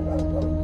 para, para, para.